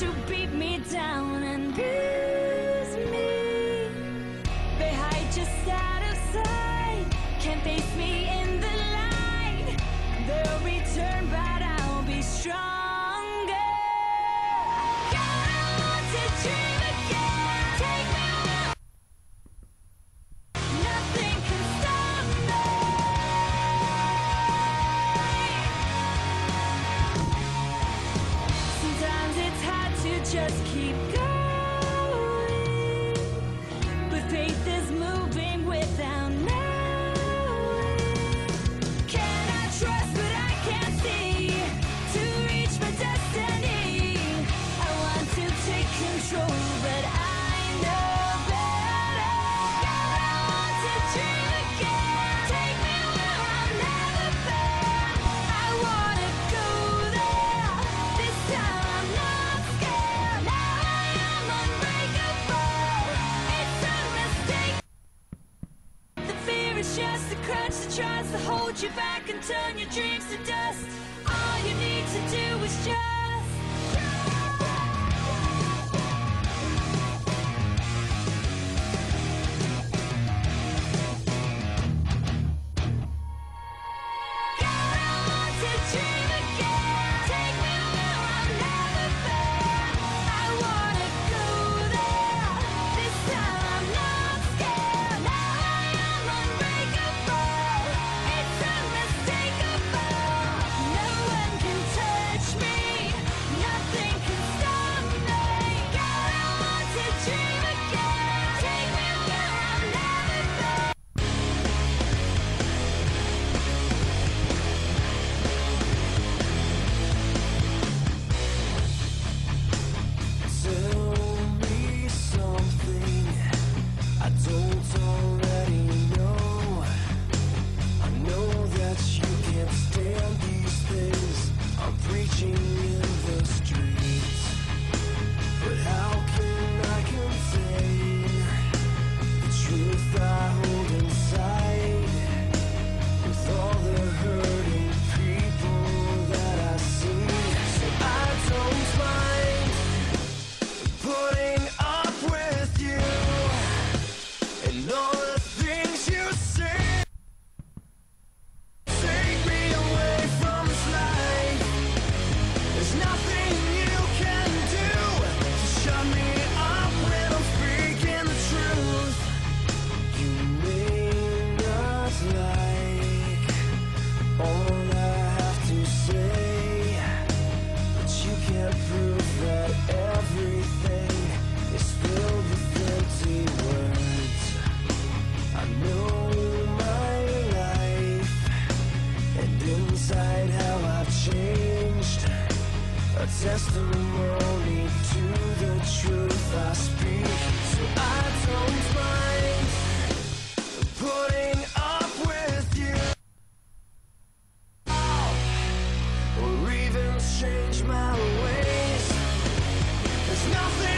to beat me down and bruise me. They hide just out of sight, can't face me in the light. They'll return, but I'll be strong. just keep going. Turn your dreams to dust. All you need to do is just reaching testimony to the truth I speak. So I don't mind putting up with you, or even change my ways. There's nothing.